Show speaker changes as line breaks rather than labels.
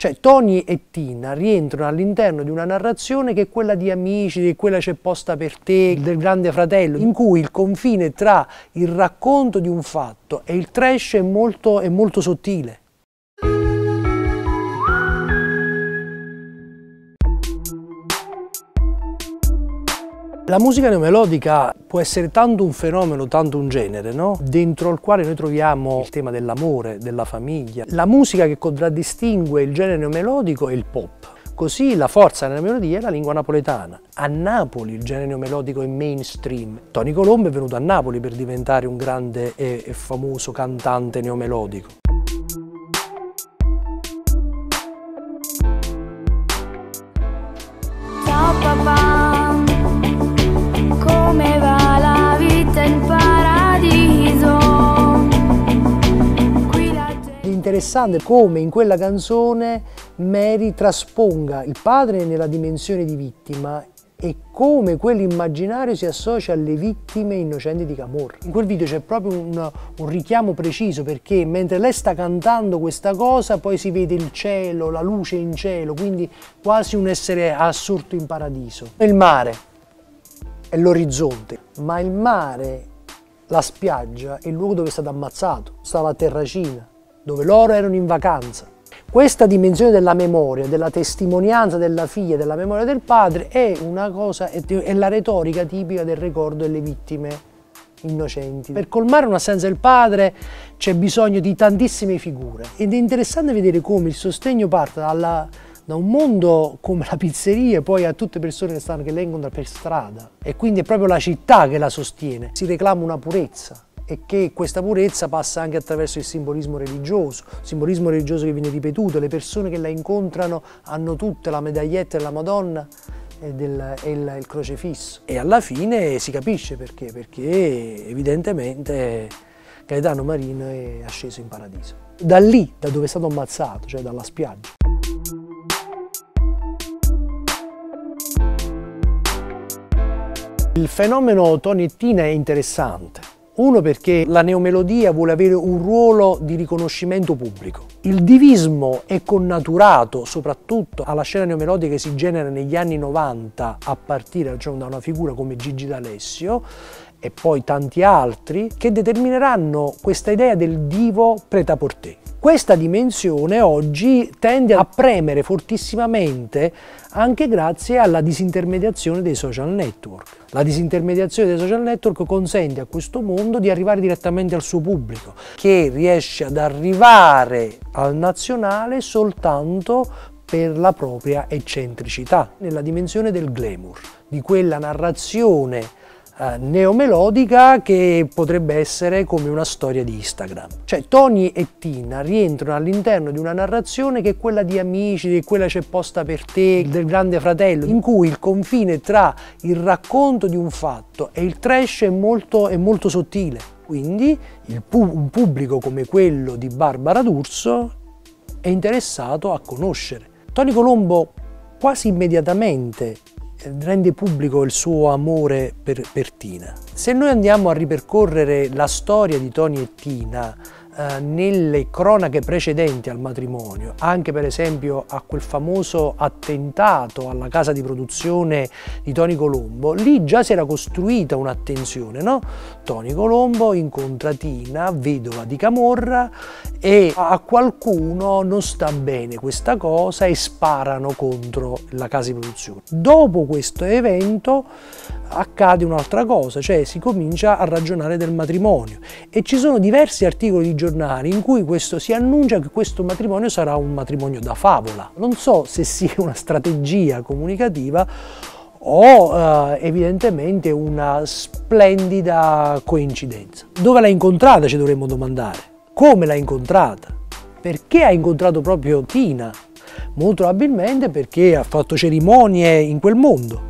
Cioè Tony e Tina rientrano all'interno di una narrazione che è quella di Amici, di quella c'è posta per te, del Grande Fratello, in cui il confine tra il racconto di un fatto e il trash è molto, è molto sottile. La musica neomelodica può essere tanto un fenomeno, tanto un genere, no? dentro il quale noi troviamo il tema dell'amore, della famiglia. La musica che contraddistingue il genere neomelodico è il pop. Così la forza della melodia è la lingua napoletana. A Napoli il genere neomelodico è mainstream. Tony Colombo è venuto a Napoli per diventare un grande e famoso cantante neomelodico. Interessante come in quella canzone Mary trasponga il padre nella dimensione di vittima e come quell'immaginario si associa alle vittime innocenti di Camorra. In quel video c'è proprio un, un, richiamo preciso perché mentre lei sta cantando questa cosa poi si vede il cielo, la luce in cielo, quindi quasi un essere assurdo in paradiso. Il mare è l'orizzonte, ma il mare, la spiaggia, è il luogo dove è stato ammazzato, stava a Terracina, dove loro erano in vacanza. Questa dimensione della memoria, della testimonianza della figlia, della memoria del padre è una cosa, è la retorica tipica del ricordo delle vittime innocenti. Per colmare un'assenza del padre c'è bisogno di tantissime figure ed è interessante vedere come il sostegno parte dalla, da un mondo come la pizzeria poi a tutte le persone che, stanno, che lengono per strada e quindi è proprio la città che la sostiene. Si reclama una purezza, e che questa purezza passa anche attraverso il simbolismo religioso, simbolismo religioso che viene ripetuto, le persone che la incontrano hanno tutte la medaglietta della Madonna e, del, e il, il crocefisso e alla fine si capisce perché, perché evidentemente Gaetano Marino è asceso in paradiso. Da lì, da dove è stato ammazzato, cioè dalla spiaggia. Il fenomeno Tony e Tina è interessante uno perché la neomelodia vuole avere un ruolo di riconoscimento pubblico. Il divismo è connaturato soprattutto alla scena neomelodica che si genera negli anni 90 a partire diciamo, da una figura come Gigi D'Alessio e poi tanti altri che determineranno questa idea del divo prêt-à-porter. Questa dimensione oggi tende a premere fortissimamente anche grazie alla disintermediazione dei social network. La disintermediazione dei social network consente a questo mondo di arrivare direttamente al suo pubblico, che riesce ad arrivare al nazionale soltanto per la propria eccentricità, nella dimensione del glamour, di quella narrazione eh, neomelodica che potrebbe essere come una storia di Instagram. Cioè Tony e Tina rientrano all'interno di una narrazione che è quella di Amici, di quella c'è posta per te, del Grande Fratello, in cui il confine tra il racconto di un fatto e il trash è molto, è molto sottile. Quindi pu un pubblico come quello di Barbara D'Urso è interessato a conoscere. Tony Colombo quasi immediatamente rende pubblico il suo amore per, per Tina. Se noi andiamo a ripercorrere la storia di Tony e Tina, eh, nelle cronache precedenti al matrimonio, anche per esempio a quel famoso attentato alla casa di produzione di Tony Colombo, lì già si era costruita un'attenzione, no? Tony Colombo incontra Tina, vedova di Camorra, e a qualcuno non sta bene questa cosa e sparano contro la casa di produzione. Dopo questo evento accade un'altra cosa, cioè si comincia a ragionare del matrimonio e ci sono diversi articoli di giornali in cui questo, si annuncia che questo matrimonio sarà un matrimonio da favola. Non so se sia una strategia comunicativa o eh, evidentemente una splendida coincidenza. Dove l'ha incontrata ci dovremmo domandare. Come l'ha incontrata? Perché ha incontrato proprio Tina? Molto probabilmente perché ha fatto cerimonie in quel mondo